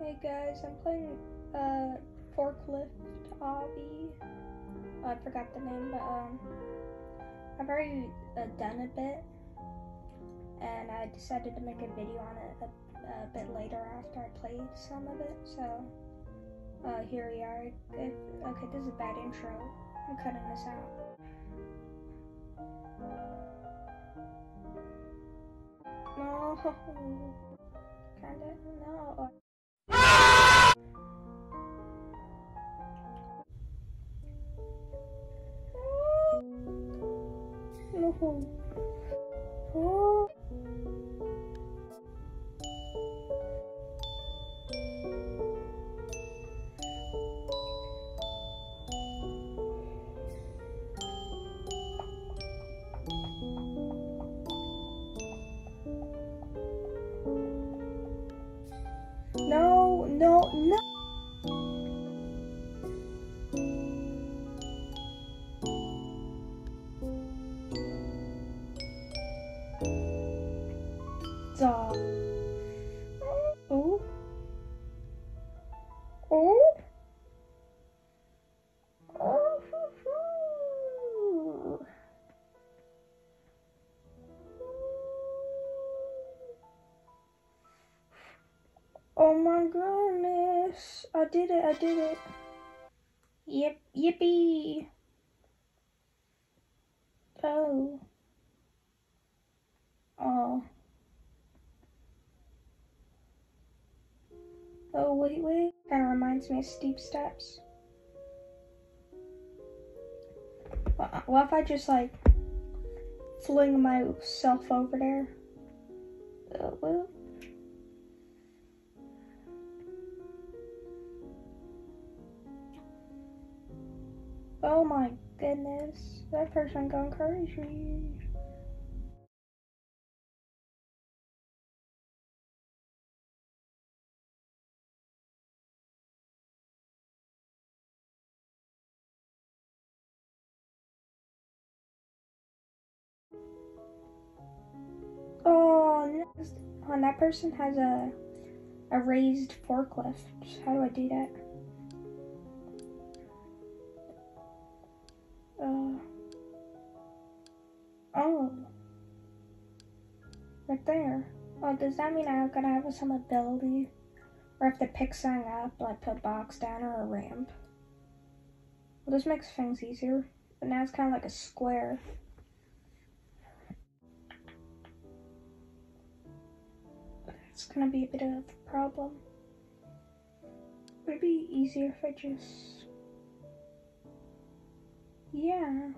Hey guys, I'm playing uh, Forklift Obby. Oh, I forgot the name, but um, I've already uh, done a bit, and I decided to make a video on it a, a bit later after I played some of it. So uh, here we are. If, okay, this is a bad intro. I'm cutting this out. No, kinda no. Oh. Duh. Oh. Oh. Oh. Oh my goodness. I did it. I did it. Yep. Yippee. Oh. Oh. Oh, wait, wait. Kind of reminds me of Steep Steps. What, if I just like fling myself over there? Uh, well. Oh my goodness. That person gone crazy. Oh, that person has a a raised forklift. How do I do that? Uh, oh, right there. Oh, does that mean I gotta have some ability? Or if to pick something up, like put a box down or a ramp? Well, this makes things easier. But now it's kind of like a square. It's gonna be a bit of a problem. Would it be easier if I just. Yeah.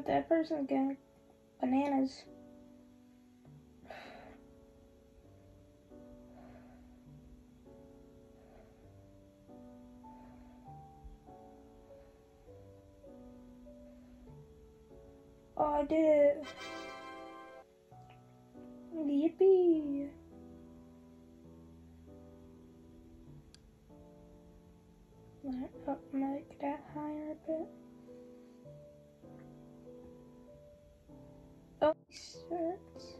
No, that person's getting bananas. Oh, I did it. Yippee. Might up, make that higher a bit. Oh, shirts.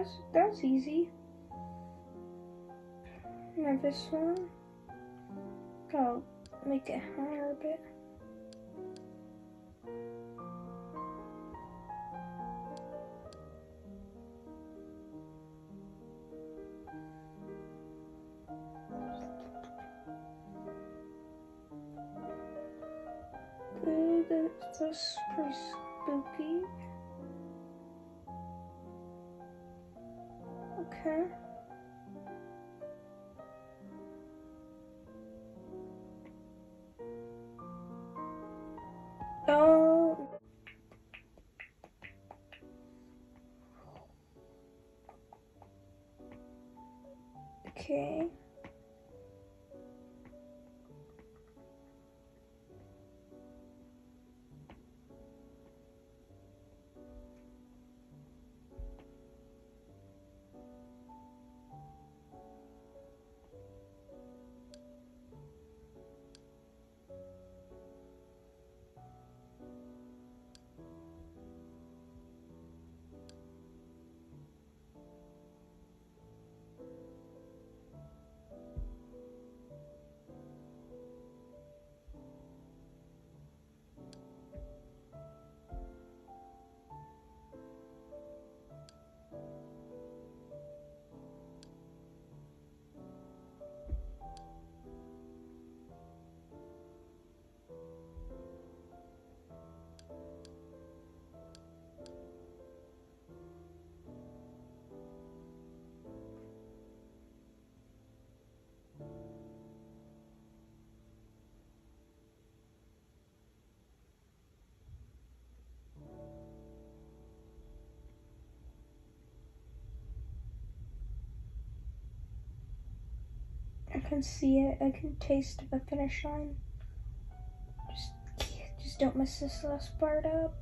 That's that's easy. Now this one. I'll make it higher a bit. Ooh, that's pretty spooky. Okay. Oh. Okay. Can see it. I can taste the finish line. Just, just don't mess this last part up.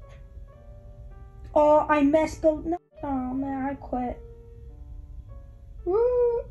Oh, I messed up. No. Oh man, I quit. Woo.